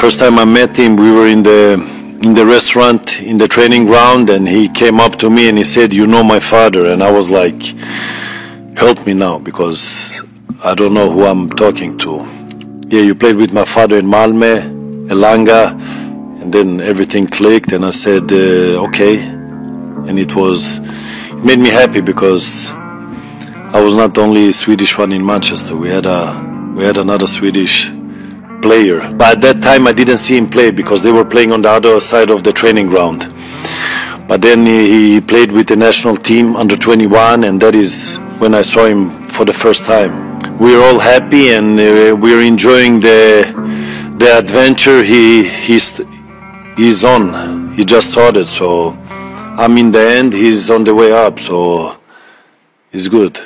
First time I met him, we were in the in the restaurant in the training ground, and he came up to me and he said, "You know my father," and I was like, "Help me now, because I don't know who I'm talking to." Yeah, you played with my father in Malmö, Elanga, and then everything clicked, and I said, uh, "Okay," and it was it made me happy because I was not only Swedish one in Manchester. We had a we had another Swedish player, but at that time I didn't see him play because they were playing on the other side of the training ground. But then he, played with the national team under 21, and that is when I saw him for the first time. We're all happy and uh, we're enjoying the the adventure he he's he's on. He just started, so I'm in the end. He's on the way up, so it's good.